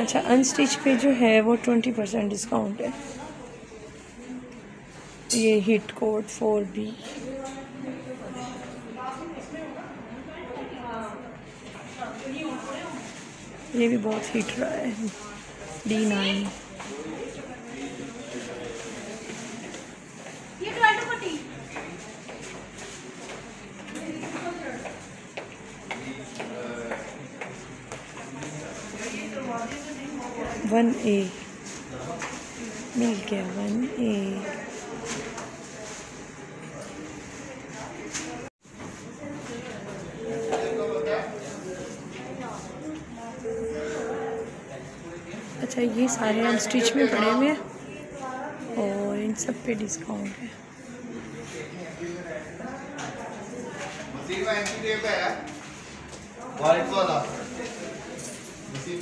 अच्छा अनस्टिच पे जो है वो ट्वेंटी परसेंट डिस्काउंट है। ये हिट कोड फोर बी ये भी बहुत हिट रहा है। डी नाइन वन ए मिल गया वन ए अच्छा ये सारे अनस्टिच में पड़े हुए हैं और इन सब पे डिस्काउंट है वाला मशीन को गाना वाइट वाला ये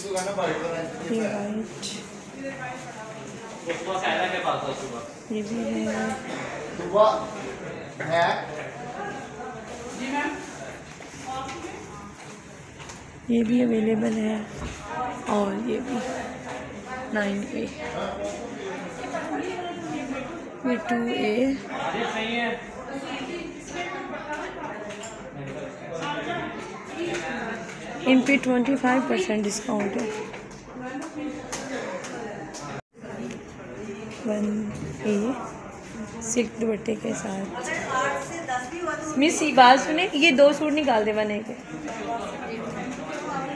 ये भी है। ये भी अवेलेबल है। और ये भी। नाइन ए टू ए इन पे ट्वेंटी फाइव परसेंट डिस्काउंट है। वन ए सिल्क दुपट्टे के साथ। मिस ये बात सुने, ये दो सूट निकाल दे बने के। हमारा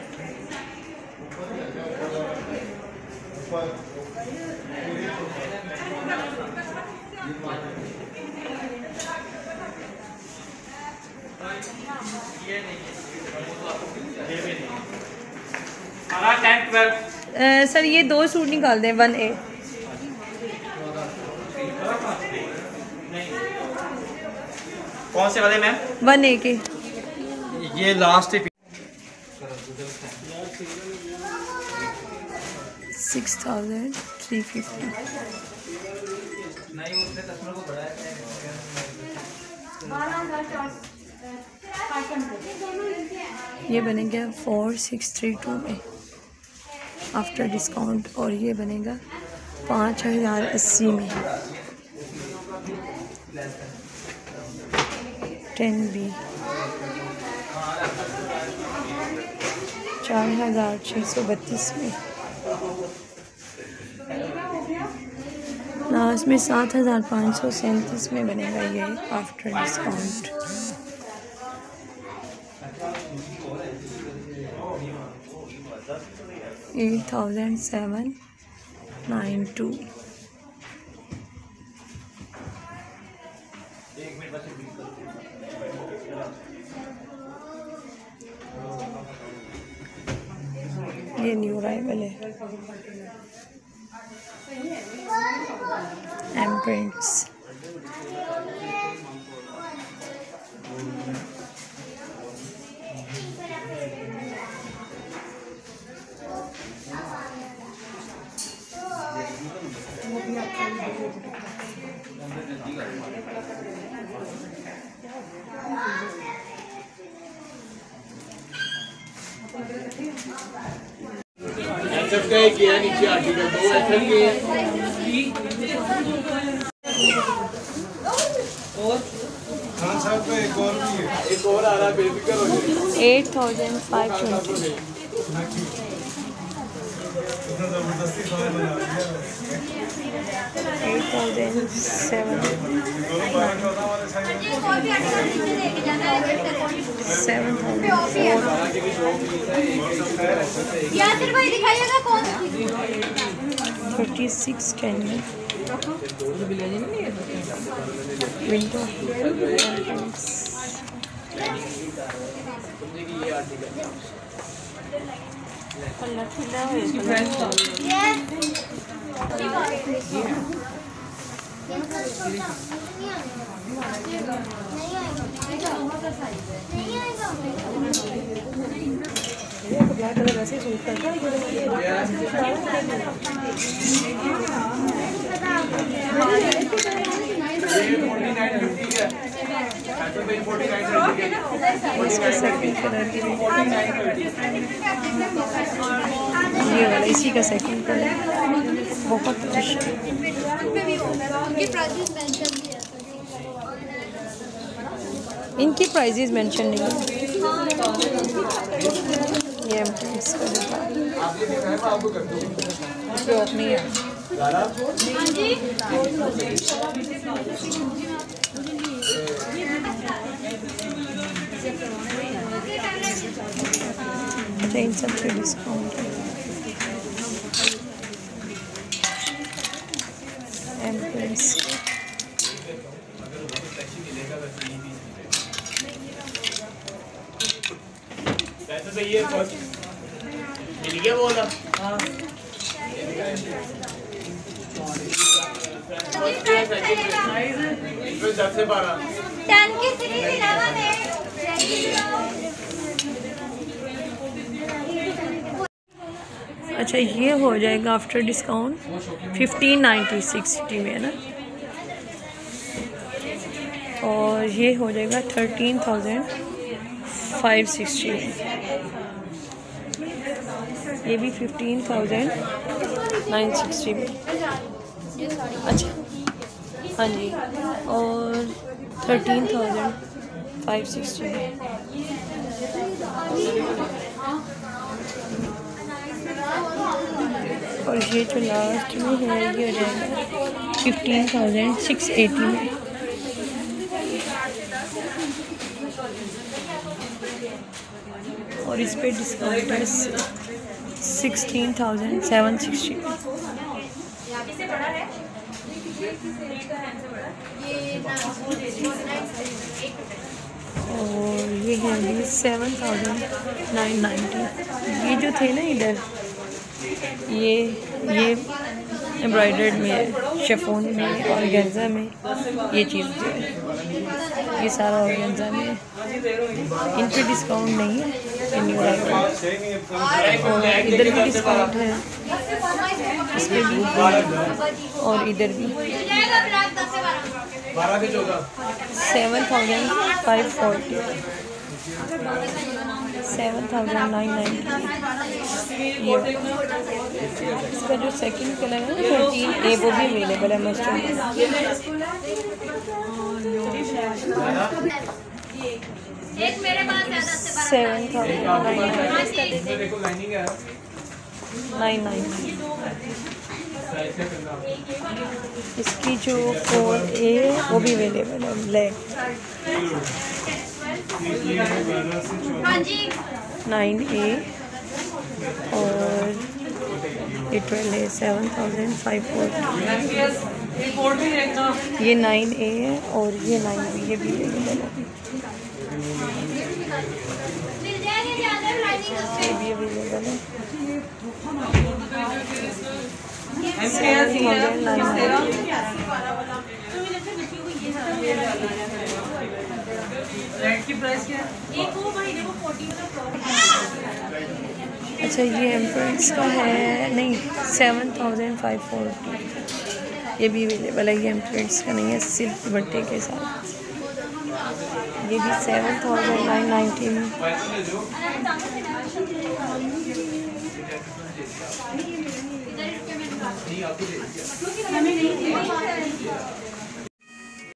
टेंथ सर ये दो सूट निकाल दें वन ए कौन से वाले मैम वन ए के. ये last six thousand three fifty ये बनेगा फोर सिक्स थ्री टू में आफ्टर डिस्काउंट और ये बनेगा पाँच हज़ार अस्सी में। टेन बी चार हज़ार छः सौ बत्तीस में। लास्ट में सात हज़ार पाँच सौ सैंतीस में बनेगा ये after discount eight thousand seven nine two ये न्यू अराइवल है। एम प्रिंट्स एक और आ रहा है बेफिक्र हो एट थाउज़ेंड फाइव ट्वेंटी। ज़बरदस्ती eight thousand seven seven thousand thirty six ten में विंटर ब्लैक कलर वैसे सूट करता है इसका सेकंड कलर ये वाला इसी का सेकंड कलर बहुत अच्छा। प्राइस मेंशन भी है इनकी प्राइजेस मेंशन नहीं है। ये एम्प्रेस का दिखा शॉप नहीं है। अच्छा सब पे डिस्काउंट है एम्प्रेस वैसे है फ़र्स्ट मिल गया वो वाला इसमें दस से बारह टेन की सीरीज़ इलेवन है। अच्छा ये हो जाएगा after discount fifteen ninety sixty में, है ना? और ये हो जाएगा थर्टीन थाउज़ेंड फाइव सिक्सटी में। ये भी फिफ्टीन थाउज़ेंड नाइन सिक्सटी में। अच्छा हाँ जी, और थर्टीन थाउज़ेंड फाइव सिक्सटी और ये जो लास्ट में है, ये हो जाएगा फिफ्टीन थाउज़ेंड सिक्स एटी में और इस पे डिस्काउंट है सिक्सटीन थाउज़ेंड सेवन सिक्सटी और ये है अभी सेवन थाउज़ेंड नाइन नाइन्टी ये जो थे ना इधर, ये ये एम्ब्रॉयडर्ड में है शेफोन में और गेंजा में, ये चीज़ जो है। ये सारा ऑर्गेंजा में इन पर डिस्काउंट नहीं है इन और इधर भी डिस्काउंट है। इस भी और इधर भी। Seven thousand five forty seven thousand nine ninety ये इसका जो सेकंड कलर है ना थर्टीन ए वो भी अवेलेबल है मस्टर्ड एक मेरे पास है दस से सेवन थाउज़ेंड नाइन नाइन। इसकी जो फोर ए वो भी अवेलेबल है ब्लैक नाइन ए और ये ट्वेल्व है सेवन थाउज़ेंड फाइव फोर ये नाइन ए है और ये नाइन बी ये भी अवेलेबल है। ये भी अवेलेबल है। अच्छा ये एम्प्रेस का है, नहीं सेवन थाउज़ेंड फाइव फोर्टी ये भी अवेलेबल है, ये एम्प्रेस का नहीं है, सिर्फ़ दुपट्टे के साथ. ये भी सेवन थाउज़ेंड नाइन नाइन्टी में नहीं आपको